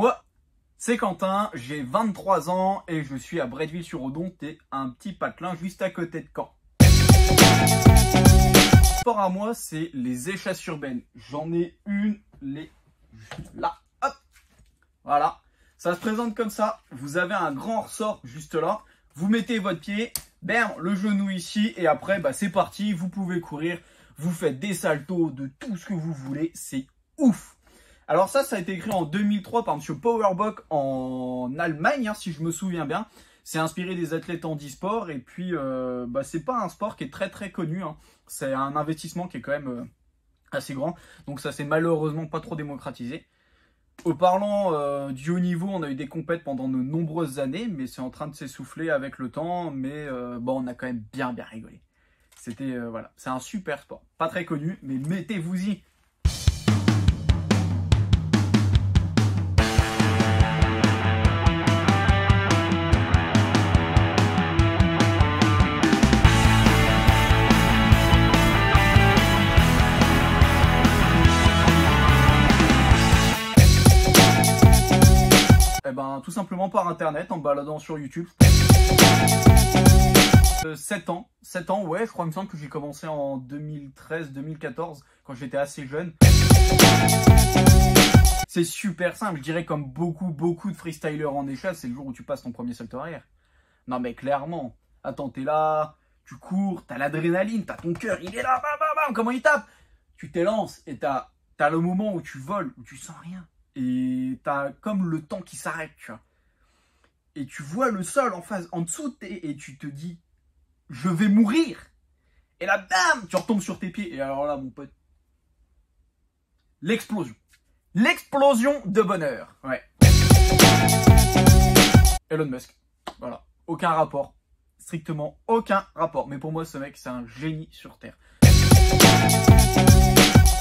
Moi, c'est Quentin, j'ai 23 ans et je suis à Bretteville-sur-Odon, t'es un petit patelin juste à côté de Caen. Sport à moi, c'est les échasses urbaines. J'en ai une, les là, hop, voilà. Ça se présente comme ça. Vous avez un grand ressort juste là. Vous mettez votre pied, bam, le genou ici et après, bah, c'est parti. Vous pouvez courir. Vous faites des saltos de tout ce que vous voulez. C'est ouf. Alors ça, ça a été écrit en 2003 par M. Powerbock en Allemagne, hein, si je me souviens bien. C'est inspiré des athlètes en e-sport et puis euh, bah, c'est pas un sport qui est très très connu. Hein. C'est un investissement qui est quand même euh, assez grand. Donc ça s'est malheureusement pas trop démocratisé. Au parlant euh, du haut niveau, on a eu des compètes pendant de nombreuses années, mais c'est en train de s'essouffler avec le temps. Mais bon, on a quand même bien bien rigolé. C'était voilà, c'est un super sport, pas très connu, mais mettez-vous-y. Ben, tout simplement par internet, en baladant sur YouTube. 7 euh, ans, 7 ans, ouais, je crois, il me semble que j'ai commencé en 2013-2014, quand j'étais assez jeune. C'est super simple, je dirais comme beaucoup, beaucoup de freestylers en échelle, c'est le jour où tu passes ton premier salto arrière. Non mais clairement, attends, t'es là, tu cours, t'as l'adrénaline, t'as ton cœur, il est là, bam, bam, bam, comment il tape? Tu t'élances et t'as as le moment où tu voles, où tu sens rien et t'as comme le temps qui s'arrête, tu vois. Et tu vois le sol en face, en dessous, et tu te dis, je vais mourir. Et là, bam, tu retombes sur tes pieds. Et alors là, mon pote, l'explosion. L'explosion de bonheur. Ouais. Elon Musk. Voilà. Aucun rapport. Strictement aucun rapport. Mais pour moi, ce mec, c'est un génie sur Terre.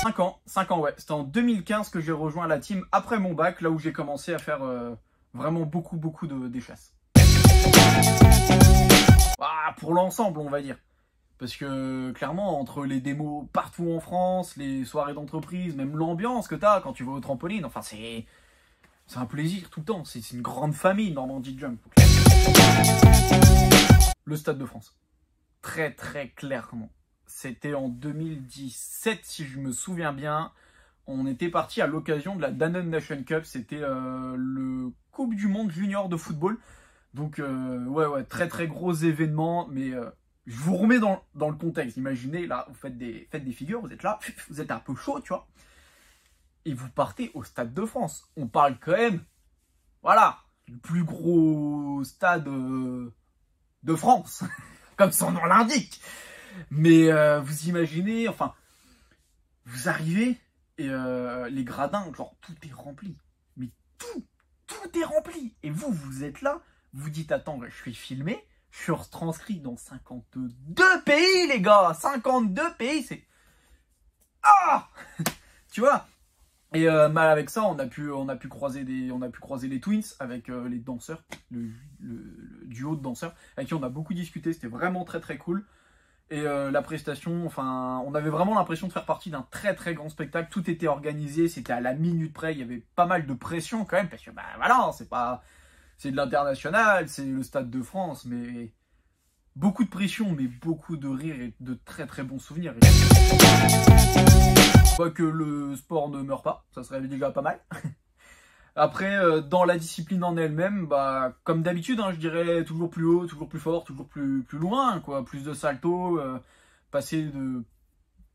5 ans, 5 ans ouais. C'était en 2015 que j'ai rejoint la team après mon bac, là où j'ai commencé à faire euh, vraiment beaucoup beaucoup de des chasses. Ah, pour l'ensemble, on va dire. Parce que clairement, entre les démos partout en France, les soirées d'entreprise, même l'ambiance que t'as quand tu vas au trampoline, enfin c'est c'est un plaisir tout le temps. C'est une grande famille Normandie Jump. Le Stade de France. Très très clairement. C'était en 2017, si je me souviens bien. On était parti à l'occasion de la Danone Nation Cup. C'était euh, le Coupe du Monde Junior de football. Donc, euh, ouais, ouais, très très gros événement. Mais euh, je vous remets dans, le contexte. Imaginez, là, vous faites des, faites des figures, vous êtes là, vous êtes un peu chaud, tu vois. Et vous partez au Stade de France. On parle quand même, voilà, le plus gros stade de France, comme son nom l'indique. Mais euh, vous imaginez, enfin, vous arrivez et euh, les gradins, genre tout est rempli. Mais tout, tout est rempli. Et vous, vous êtes là, vous dites attends, je suis filmé, je suis retranscrit dans 52 pays, les gars 52 pays, c'est... Ah Tu vois? Et euh, mal avec ça, on a pu, on a pu croiser on a pu croiser les Twins avec les danseurs, le, duo de danseurs avec qui on a beaucoup discuté. C'était vraiment très très cool. Et euh, la prestation, enfin, on avait vraiment l'impression de faire partie d'un très très grand spectacle. Tout était organisé, c'était à la minute près. Il y avait pas mal de pression quand même parce que bah voilà, c'est pas, c'est de l'international, c'est le Stade de France, mais beaucoup de pression, mais beaucoup de rire et de très très bons souvenirs. Pas que le sport ne meurt pas, ça serait déjà pas mal. Après, euh, dans la discipline en elle-même, bah, comme d'habitude, hein, je dirais toujours plus haut, toujours plus fort, toujours plus, plus loin, quoi. Plus de saltos, euh, passer de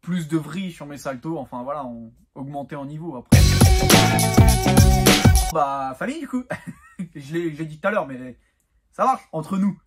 plus de vrille sur mes saltos, enfin voilà, augmenter en niveau après. Bah, famille du coup, je l'ai dit tout à l'heure, mais ça marche entre nous.